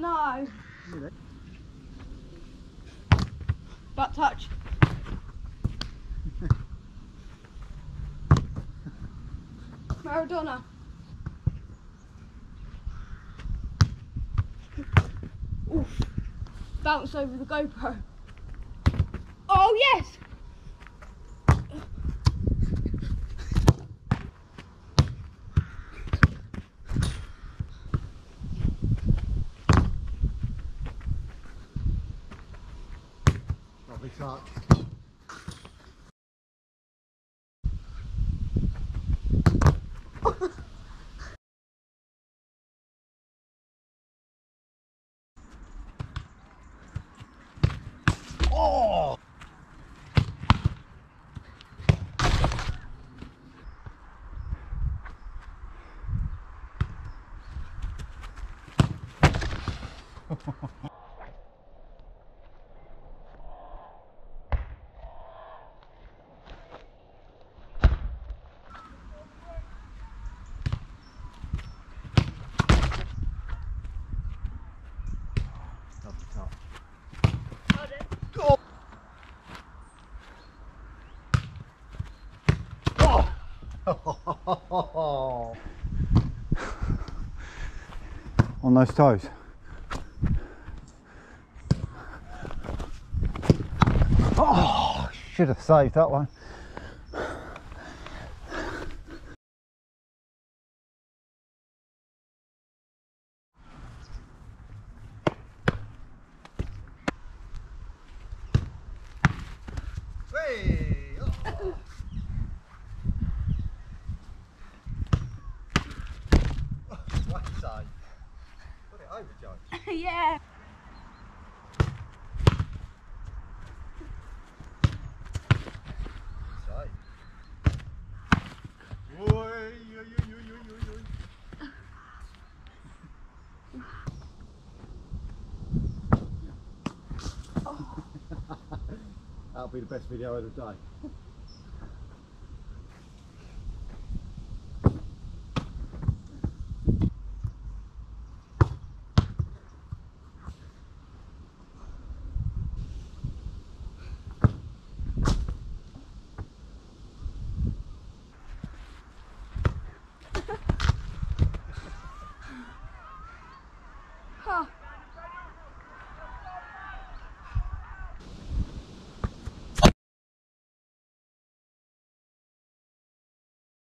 No. Butt touch. Maradona. Oof. Bounce over the GoPro. Oh yes! Lovely touch. oh! Lovely touch. Oh! Oh! Oh, on those toes. Oh, should have saved that one. Hey! Oh. Put it over, Joe. yeah. That'll be the best video of the day.